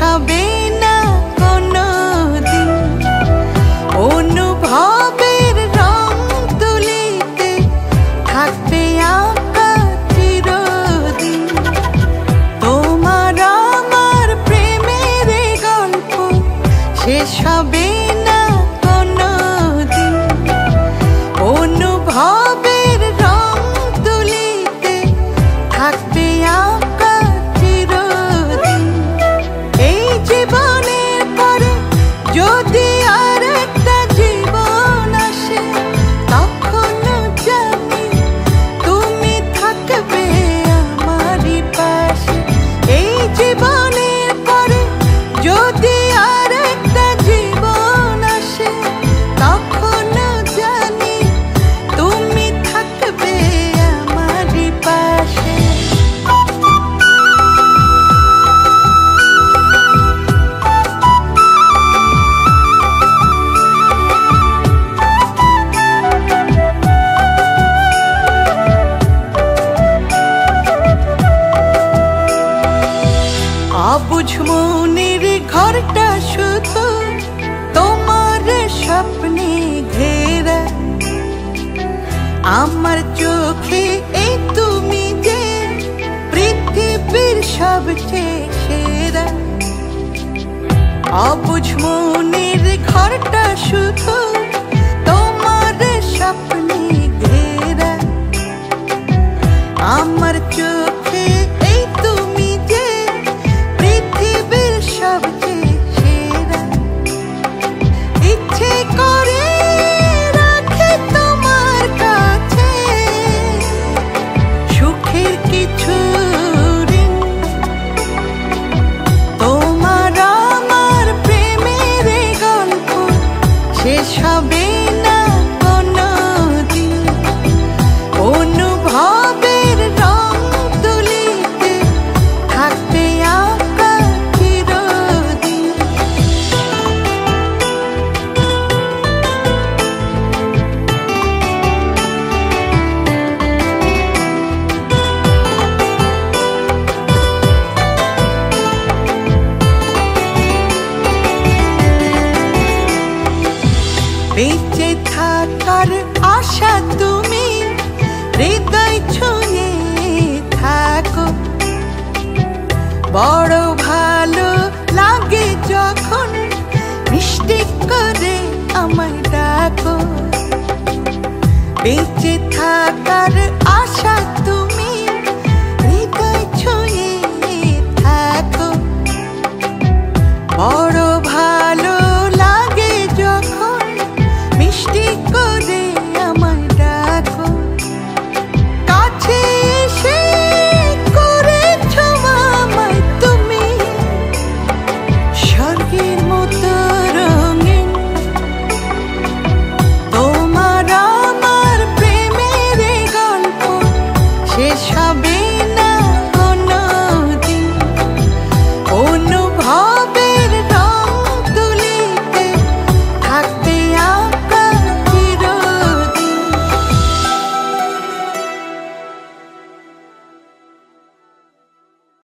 হবে না কোনো দিন অনুভবের রং তুলিতে থাকবে আঁকা চিরদিন তোমার আমার প্রেমের গল্প শেষ হবে না কোনো অনুভবের রং তুলিতে থাকবে অবুঝ মনের ঘরটা শুধু তোমার স্বপ্নে ঘেরা। আমার চোখে এই তুমি যে পৃথিবীর সবচেয়ে সেরা। অবুঝ মনের ঘরটা শুধু বেঁচে থাকার আশা তুমি, হৃদয় ছুঁয়ে থাকো। বড় ভালো লাগে যখন মিষ্টি করে আমায় ডাকো। বেঁচে থাকার আশা তুমি